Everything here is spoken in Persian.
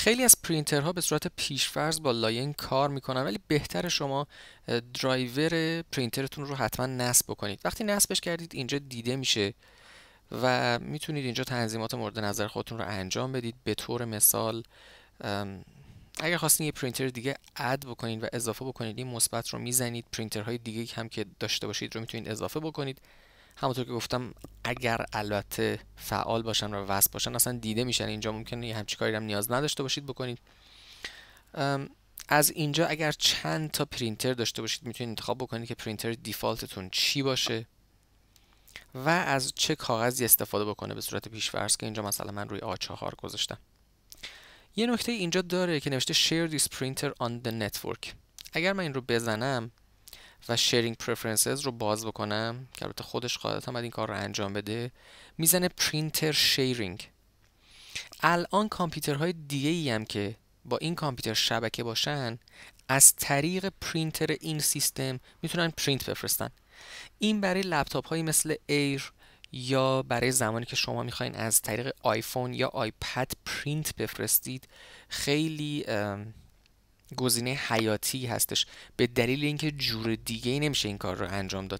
خیلی از پرینترها به صورت پیشفرض با Lion کار می‌کنن ولی بهتره شما درایور پرینترتون رو حتما نصب بکنید. وقتی نصبش کردید اینجا دیده میشه و می‌تونید اینجا تنظیمات مورد نظر خودتون رو انجام بدید. به طور مثال اگر خواستین یه پرینتر دیگه add بکنید و اضافه بکنید این مثبت رو می‌زنید. پرینترهای دیگه هم که داشته باشید رو می‌تونید اضافه بکنید. همونطور که گفتم اگر البته فعال باشن و وصل باشن اصلا دیده میشن اینجا ممکنه یه همچین کاری هم نیاز نداشته باشید بکنید. از اینجا اگر چند تا پرینتر داشته باشید می‌تونید انتخاب بکنید که پرینتر default تون چی باشه و از چه کاغذی استفاده بکنه به صورت پیشفرض که اینجا مثلا من روی A4 گذاشتم. یه نکته اینجا داره که نوشته share this printer on the network اگر من این رو بزنم و sharing preferences رو باز بکنم که البته خودش هم باید این کار رو انجام بده. می‌زنه printer sharing الان کامپیوترهای دیگه ای هم که با این کامپیوتر شبکه باشن از طریق پرینتر این سیستم می‌تونن پرینت بفرستن. این برای لپتاپ هایی مثل Air یا برای زمانی که شما می‌خواین از طریق آیفون یا iPad پرینت بفرستید خیلی گزینه حیاتی هستش به دلیل اینکه جور دیگه ای نمیشه این کار رو انجام داد.